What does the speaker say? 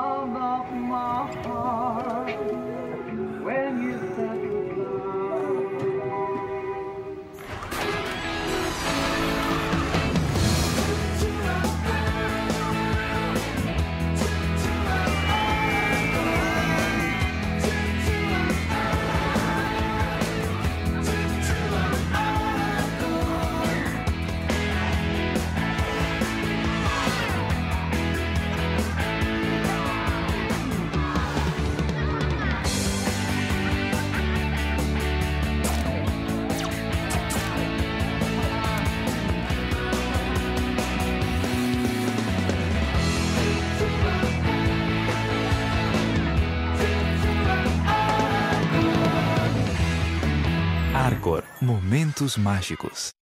Allahumma Arcor Momentos Mágicos.